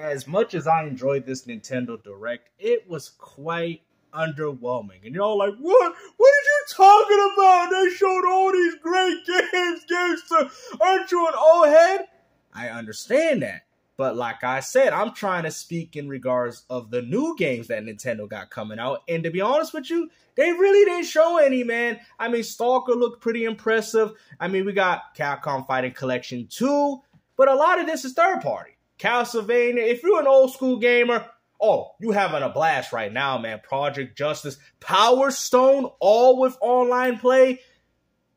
as much as I enjoyed this Nintendo Direct, it was quite underwhelming. And you're all like, what? What are you talking about? They showed all these great games, games to aren't you an old head? I understand that. But like I said, I'm trying to speak in regards of the new games that Nintendo got coming out. And to be honest with you, they really didn't show any, man. I mean, Stalker looked pretty impressive. I mean, we got Capcom Fighting Collection 2, but a lot of this is third party. Castlevania, if you're an old school gamer, oh, you having a blast right now, man. Project Justice, Power Stone, all with online play.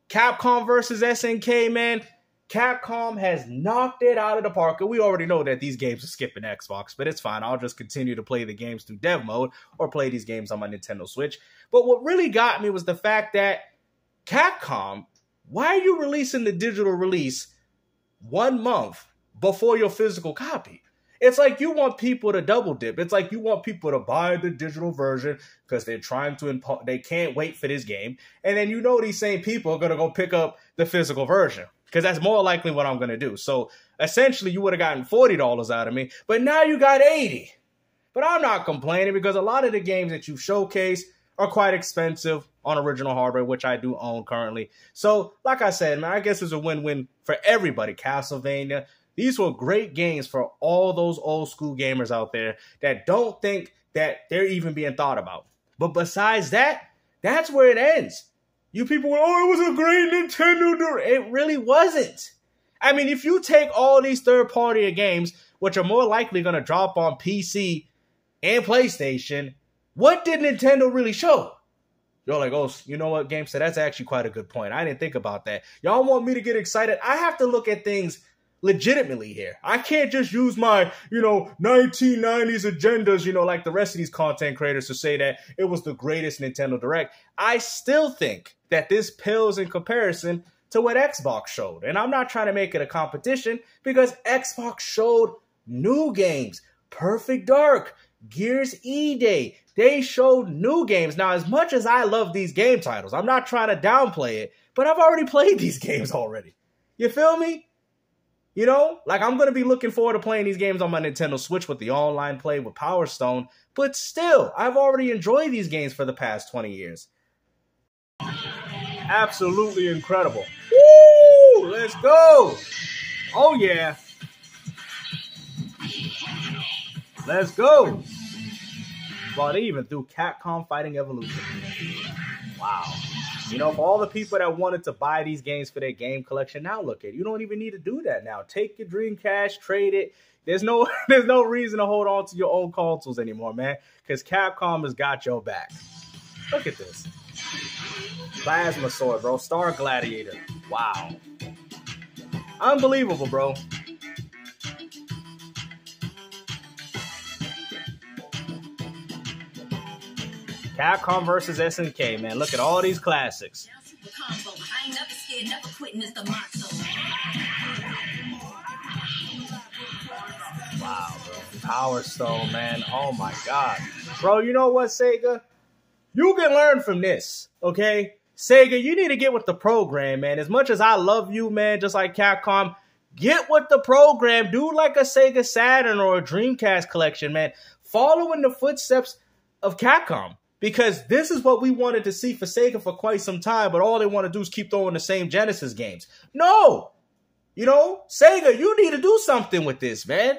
Capcom versus SNK, man. Capcom has knocked it out of the park. And we already know that these games are skipping Xbox, but it's fine. I'll just continue to play the games through dev mode or play these games on my Nintendo Switch. But what really got me was the fact that Capcom, why are you releasing the digital release one month before your physical copy? It's like you want people to double dip. It's like you want people to buy the digital version because they're trying to impo- they can't wait for this game. And then you know these same people are going to go pick up the physical version because that's more likely what I'm going to do. So essentially, you would have gotten $40 out of me, but now you got 80 But I'm not complaining because a lot of the games that you showcase are quite expensive on original hardware, which I do own currently. So, like I said, man, I guess it's a win win for everybody. Castlevania, these were great games for all those old school gamers out there that don't think that they're even being thought about. But besides that, that's where it ends. You people were, oh, it was a great Nintendo. It really wasn't. I mean, if you take all these third party games, which are more likely going to drop on PC and PlayStation, what did Nintendo really show? You're like, oh, you know what, Game said that's actually quite a good point. I didn't think about that. Y'all want me to get excited? I have to look at things legitimately here. I can't just use my, you know, 1990s agendas, you know, like the rest of these content creators to say that it was the greatest Nintendo Direct. I still think that this pales in comparison to what Xbox showed. And I'm not trying to make it a competition because Xbox showed new games. Perfect Dark, Gears E Day. They showed new games. Now, as much as I love these game titles, I'm not trying to downplay it, but I've already played these games already. You feel me? You know, like I'm gonna be looking forward to playing these games on my Nintendo Switch with the online play with Power Stone, but still, I've already enjoyed these games for the past 20 years. Absolutely incredible. Woo! Let's go! Oh yeah. Let's go! They even threw Capcom Fighting Evolution. Wow. You know, for all the people that wanted to buy these games for their game collection, now look at it. You don't even need to do that now. Take your Dreamcast, trade it. There's no there's no reason to hold on to your own consoles anymore, man. Because Capcom has got your back. Look at this. Plasma Sword, bro. Star Gladiator. Wow. Unbelievable, bro. Capcom versus SNK, man. Look at all these classics. Wow, bro. Power Stone, man. Oh my god. Bro, you know what, Sega? You can learn from this, okay? Sega, you need to get with the program, man. As much as I love you, man, just like Capcom, get with the program. Do like a Sega Saturn or a Dreamcast collection, man. Follow in the footsteps of Capcom because this is what we wanted to see for Sega for quite some time, but all they want to do is keep throwing the same Genesis games. No! You know, Sega, you need to do something with this, man.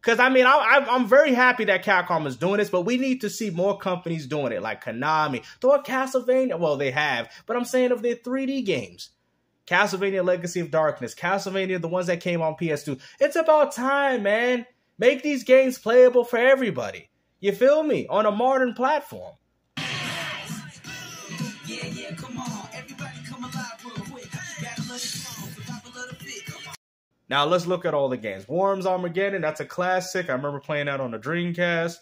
Because, I mean, I, am very happy that Capcom is doing this, but we need to see more companies doing it, like Konami, Thor Castlevania. Well, they have, but I'm saying of their 3D games. Castlevania Legacy of Darkness, Castlevania, the ones that came on PS2. It's about time, man. Make these games playable for everybody. You feel me? On a modern platform. Now let's look at all the games. Worms Armageddon, that's a classic. I remember playing that on the Dreamcast.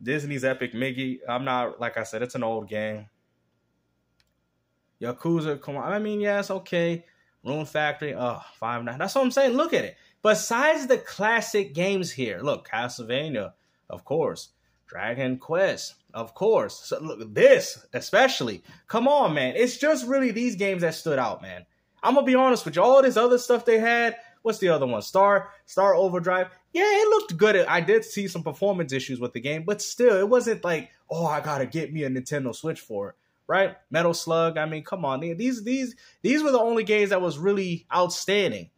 Disney's Epic Mickey. I'm not like I said, it's an old game. Yakuza, come on. I mean, yes, okay. Rune Factory, oh, five nine. That's what I'm saying. Look at it. Besides the classic games here, look, Castlevania, of course. Dragon Quest, of course. So look, this especially. Come on, man. It's just really these games that stood out, man. I'm gonna be honest with you. All this other stuff they had, what's the other one? Star Star Overdrive. yeah, it looked good. I did see some performance issues with the game, but still, it wasn't like, oh, I gotta get me a Nintendo Switch for it, right? Metal Slug. I mean, come on, these these these were the only games that was really outstanding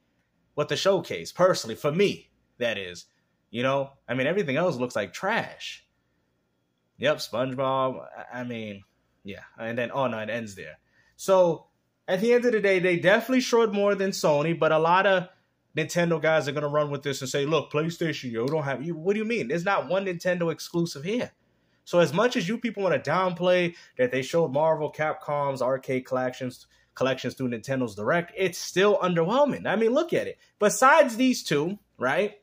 with the showcase. Personally, for me, that is, you know, I mean, everything else looks like trash. Yep, SpongeBob. I mean, yeah, and then oh no, it ends there. So at the end of the day, they definitely showed more than Sony, but a lot of Nintendo guys are gonna run with this and say, "Look, PlayStation, yo, don't have you." What do you mean? There's not one Nintendo exclusive here. So as much as you people want to downplay that they showed Marvel, Capcom's arcade collections collections through Nintendo's Direct, it's still underwhelming. I mean, look at it. Besides these two, right?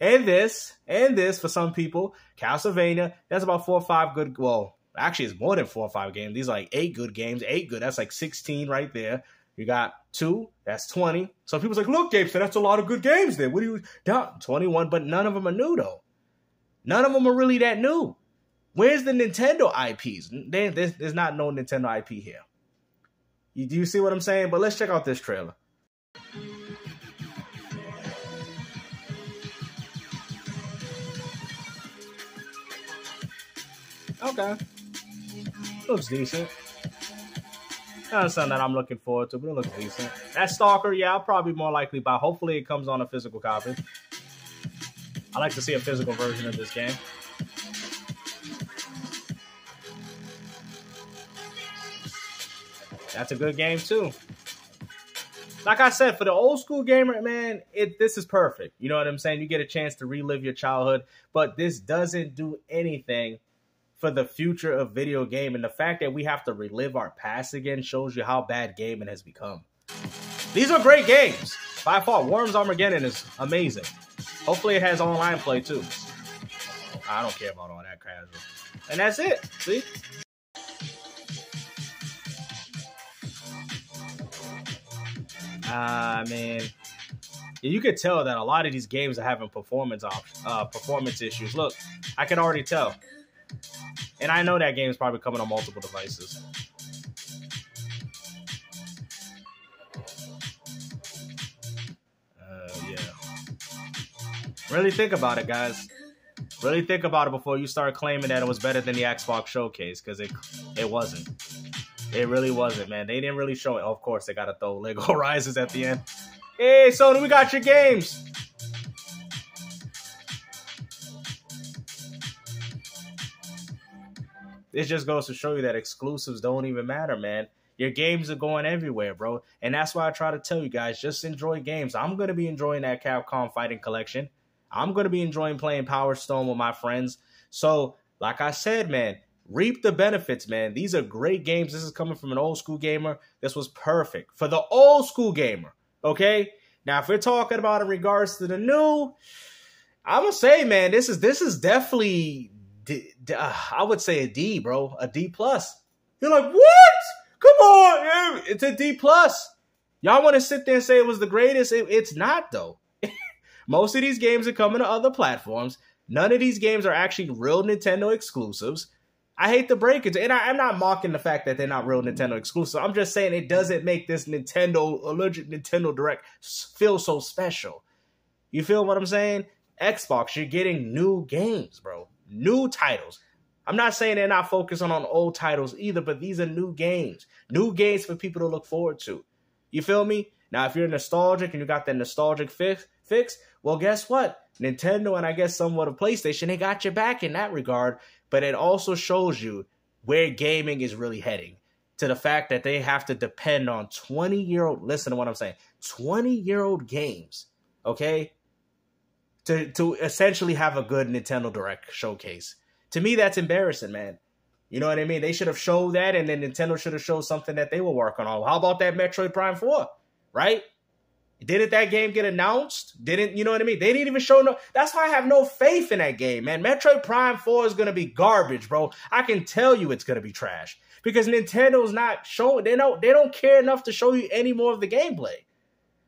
And this, and this for some people, Castlevania, that's about four or five good well, actually it's more than four or five games. These are like eight good games. Eight good, that's like 16 right there. You got two, that's 20. So people's like, look, Gabe, so that's a lot of good games there. What do you done? 21, but none of them are new though. None of them are really that new. Where's the Nintendo IPs? There's, there's not no Nintendo IP here. You, do you see what I'm saying? But let's check out this trailer. Okay. Looks decent. That's something that I'm looking forward to, but it looks decent. That Stalker, yeah, I'll probably more likely buy. Hopefully it comes on a physical copy. I like to see a physical version of this game. That's a good game too. Like I said, for the old school gamer, man, it this is perfect. You know what I'm saying? You get a chance to relive your childhood, but this doesn't do anything for the future of video game. And the fact that we have to relive our past again shows you how bad gaming has become. These are great games. By far, Worms Armageddon is amazing. Hopefully it has online play too. I don't care about all that casual. And that's it. See? I uh, mean, you could tell that a lot of these games are having performance op- uh, performance issues. Look, I can already tell. And I know that game is probably coming on multiple devices. Uh, yeah. Really think about it, guys. Really think about it before you start claiming that it was better than the Xbox Showcase, because it it wasn't. It really wasn't, man. They didn't really show it. of course, they got to throw Lego Rises at the end. Hey, Sony, we got your games. This just goes to show you that exclusives don't even matter, man. Your games are going everywhere, bro. And that's why I try to tell you guys just enjoy games. I'm going to be enjoying that Capcom Fighting Collection. I'm going to be enjoying playing Power Stone with my friends. So, like I said, man, reap the benefits, man. These are great games. This is coming from an old school gamer. This was perfect for the old school gamer. Okay? Now, if we're talking about in regards to the new, I'm gonna say, man, this is this is definitely D, D, uh, I would say a D, bro, a D plus. You're like, what? Come on, it's a D plus. Y'all want to sit there and say it was the greatest? It, it's not though. Most of these games are coming to other platforms. None of these games are actually real Nintendo exclusives. I hate the break and I, am not mocking the fact that they're not real Nintendo exclusive. I'm just saying it doesn't make this Nintendo allergic Nintendo Direct feel so special. You feel what I'm saying? Xbox, you're getting new games, bro new titles. I'm not saying they're not focusing on old titles either, but these are new games. New games for people to look forward to. You feel me? Now, if you're nostalgic and you got that nostalgic fix, fix, well, guess what? Nintendo and I guess somewhat of PlayStation, they got your back in that regard, but it also shows you where gaming is really heading. To the fact that they have to depend on 20 year old, listen to what I'm saying, 20 year old games, okay? To to essentially have a good Nintendo Direct showcase. To me, that's embarrassing, man. You know what I mean? They should have showed that, and then Nintendo should have showed something that they were working on. How about that Metroid Prime Four? Right? Didn't that game get announced? Didn't you know what I mean? They didn't even show no. That's why I have no faith in that game, man. Metroid Prime Four is gonna be garbage, bro. I can tell you it's gonna be trash because Nintendo's not showing. They don't. They don't care enough to show you any more of the gameplay.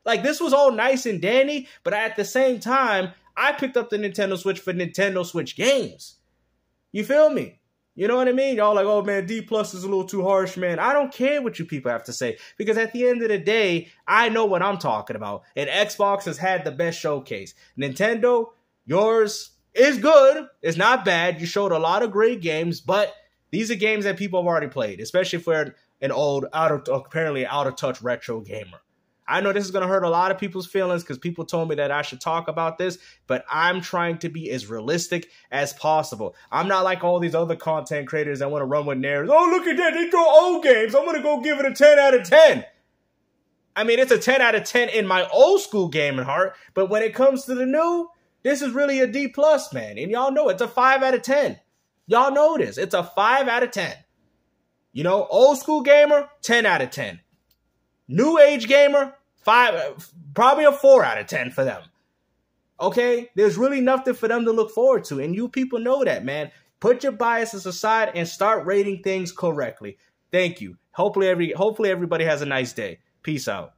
Like this was all nice and dandy, but at the same time, I picked up the Nintendo Switch for Nintendo Switch games. You feel me? You know what I mean? Y'all like, oh man, D plus is a little too harsh, man. I don't care what you people have to say because at the end of the day, I know what I'm talking about. And Xbox has had the best showcase. Nintendo, Yours is good. It's not bad. You showed a lot of great games, but these are games that people have already played, especially for an old, out of apparently out of touch retro gamer. I know this is going to hurt a lot of people's feelings because people told me that I should talk about this, but I'm trying to be as realistic as possible. I'm not like all these other content creators that want to run with narratives. Oh, look at that. They throw old games. I'm going to go give it a 10 out of 10. I mean, it's a 10 out of 10 in my old school gaming heart, but when it comes to the new, this is really a D plus, man. And y'all know it's a 5 out of 10. Y'all know this. It's a 5 out of 10. You know, old school gamer, 10 out of 10. New age gamer, five, uh, probably a four out of 10 for them. Okay? There's really nothing for them to look forward to. And you people know that, man. Put your biases aside and start rating things correctly. Thank you. Hopefully every hopefully everybody has a nice day. Peace out.